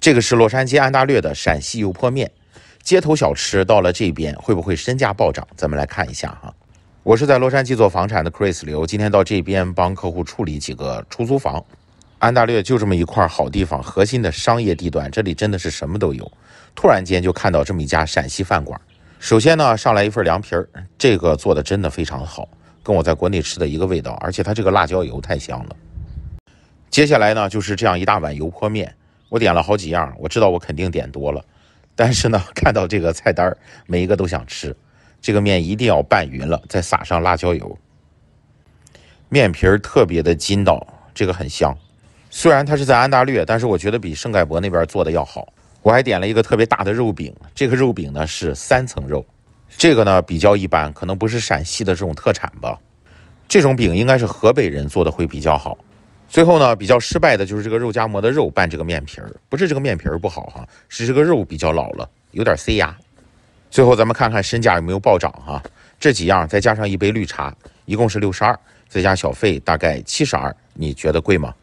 这个是洛杉矶安大略的陕西油泼面，街头小吃到了这边会不会身价暴涨？咱们来看一下哈。我是在洛杉矶做房产的 Chris 刘，今天到这边帮客户处理几个出租房。安大略就这么一块好地方，核心的商业地段，这里真的是什么都有。突然间就看到这么一家陕西饭馆。首先呢，上来一份凉皮儿，这个做的真的非常好，跟我在国内吃的一个味道，而且它这个辣椒油太香了。接下来呢，就是这样一大碗油泼面，我点了好几样，我知道我肯定点多了，但是呢，看到这个菜单每一个都想吃。这个面一定要拌匀了，再撒上辣椒油。面皮儿特别的筋道，这个很香。虽然它是在安大略，但是我觉得比圣盖博那边做的要好。我还点了一个特别大的肉饼，这个肉饼呢是三层肉，这个呢比较一般，可能不是陕西的这种特产吧。这种饼应该是河北人做的会比较好。最后呢，比较失败的就是这个肉夹馍的肉拌这个面皮儿，不是这个面皮儿不好哈，是这个肉比较老了，有点塞牙。最后咱们看看身价有没有暴涨哈，这几样再加上一杯绿茶，一共是六十二，再加小费大概七十二，你觉得贵吗？